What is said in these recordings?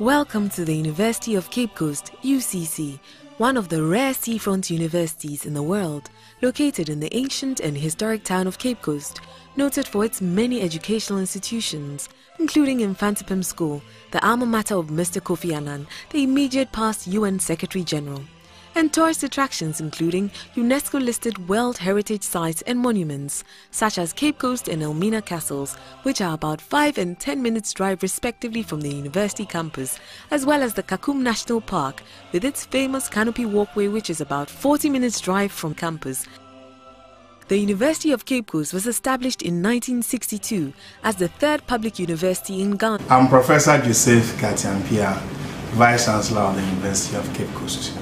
Welcome to the University of Cape Coast, UCC, one of the rare seafront universities in the world, located in the ancient and historic town of Cape Coast, noted for its many educational institutions, including Mfantsipim School, the alma mater of Mr. Kofi Annan, the immediate past UN Secretary General and tourist attractions including UNESCO listed World Heritage Sites and monuments such as Cape Coast and Elmina Castles, which are about 5 and 10 minutes drive respectively from the university campus, as well as the Kakum National Park with its famous canopy walkway which is about 40 minutes drive from campus. The University of Cape Coast was established in 1962 as the third public university in Ghana. I'm Professor Joseph Ghartey Ampiah, Vice Chancellor of the University of Cape Coast.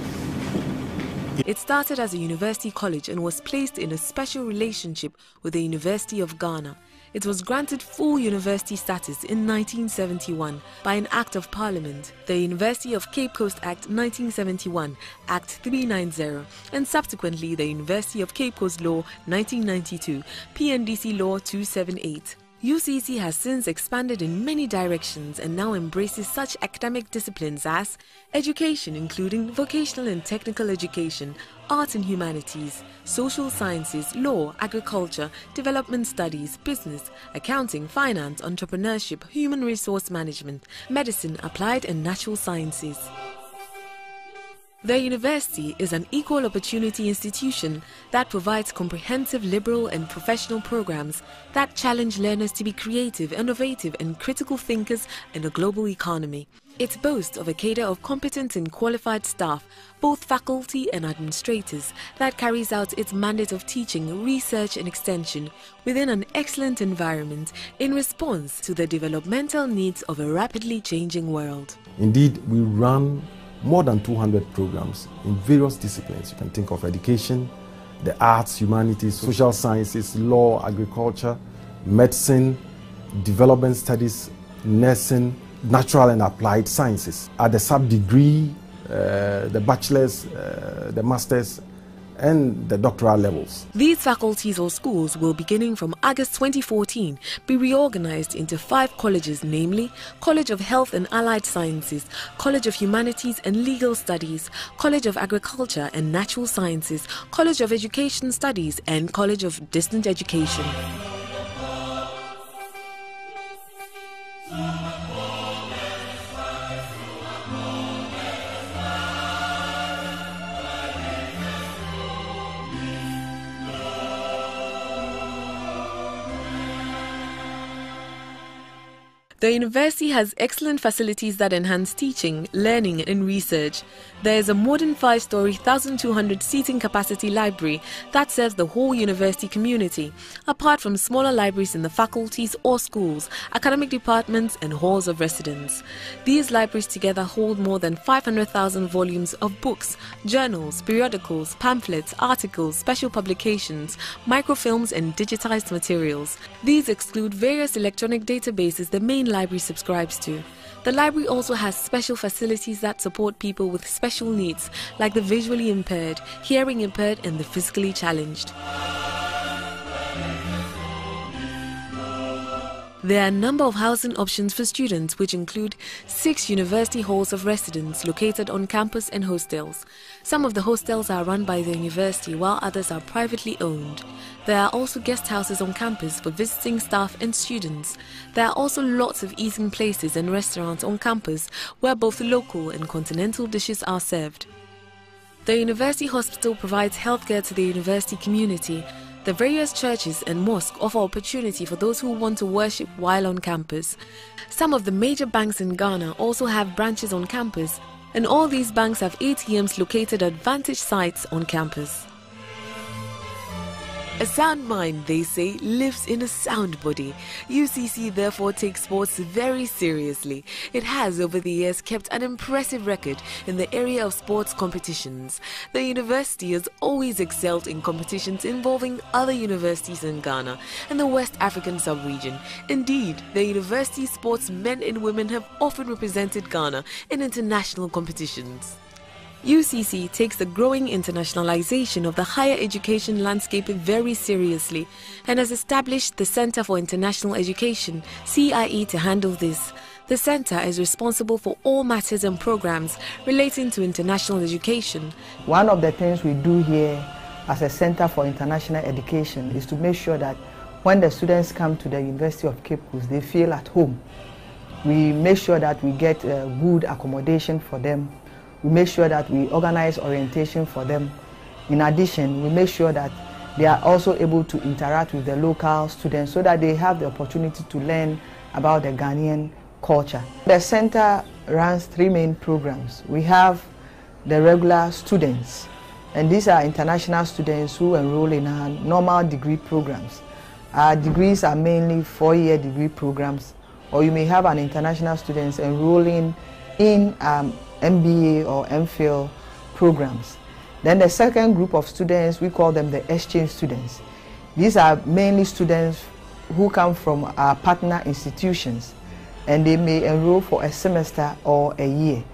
It started as a university college and was placed in a special relationship with the University of Ghana. It was granted full university status in 1971 by an Act of Parliament, the University of Cape Coast Act 1971, Act 390, and subsequently the University of Cape Coast Law 1992, PNDC Law 278. UCC has since expanded in many directions and now embraces such academic disciplines as education, including vocational and technical education, arts and humanities, social sciences, law, agriculture, development studies, business, accounting, finance, entrepreneurship, human resource management, medicine, applied and natural sciences. The university is an equal opportunity institution that provides comprehensive liberal and professional programs that challenge learners to be creative, innovative, and critical thinkers in a global economy. It boasts of a cadre of competent and qualified staff, both faculty and administrators, that carries out its mandate of teaching, research, and extension within an excellent environment in response to the developmental needs of a rapidly changing world. Indeed, we run more than 200 programs in various disciplines. You can think of education, the arts, humanities, social sciences, law, agriculture, medicine, development studies, nursing, natural and applied sciences. At the sub-degree, uh, the bachelor's, uh, the master's, and the doctoral levels. These faculties or schools will, beginning from August 2014, be reorganized into five colleges namely College of Health and Allied Sciences, College of Humanities and Legal Studies, College of Agriculture and Natural Sciences, College of Education Studies, and College of Distance Education. The university has excellent facilities that enhance teaching, learning, and research. There is a modern five story, 1,200 seating capacity library that serves the whole university community, apart from smaller libraries in the faculties or schools, academic departments, and halls of residence. These libraries together hold more than 500,000 volumes of books, journals, periodicals, pamphlets, articles, special publications, microfilms, and digitized materials. These exclude various electronic databases the main library subscribes to. The library also has special facilities that support people with special needs, like the visually impaired, hearing impaired, and the physically challenged. There are a number of housing options for students, which include six university halls of residence located on campus and hostels. Some of the hostels are run by the university, while others are privately owned. There are also guest houses on campus for visiting staff and students. There are also lots of eating places and restaurants on campus where both local and continental dishes are served. The university hospital provides healthcare to the university community the various churches and mosques offer opportunity for those who want to worship while on campus. Some of the major banks in Ghana also have branches on campus, and all these banks have ATMs located at vantage sites on campus. A sound mind, they say, lives in a sound body. UCC therefore takes sports very seriously. It has, over the years, kept an impressive record in the area of sports competitions. The university has always excelled in competitions involving other universities in Ghana and the West African sub-region. Indeed, the university's sports men and women have often represented Ghana in international competitions. UCC takes the growing internationalization of the higher education landscape very seriously and has established the Center for International Education, CIE, to handle this. The Center is responsible for all matters and programs relating to international education. One of the things we do here as a Center for International Education is to make sure that when the students come to the University of Cape Coast, they feel at home. We make sure that we get uh, good accommodation for them. We make sure that we organize orientation for them. In addition, we make sure that they are also able to interact with the local students so that they have the opportunity to learn about the Ghanaian culture. The center runs three main programs. We have the regular students, and these are international students who enroll in our normal degree programs. Our degrees are mainly four-year degree programs, or you may have an international student enrolling in um, MBA or MPhil programs. Then the second group of students, we call them the exchange students. These are mainly students who come from our partner institutions and they may enroll for a semester or a year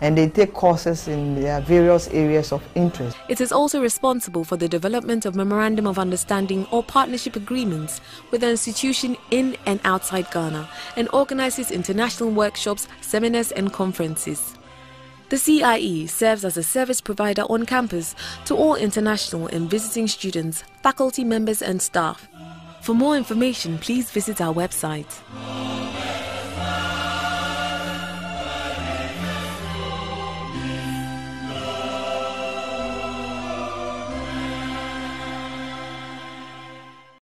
and they take courses in their various areas of interest. It is also responsible for the development of memorandum of understanding or partnership agreements with an institution in and outside Ghana and organizes international workshops, seminars and conferences. The CIE serves as a service provider on campus to all international and visiting students, faculty members and staff. For more information, please visit our website.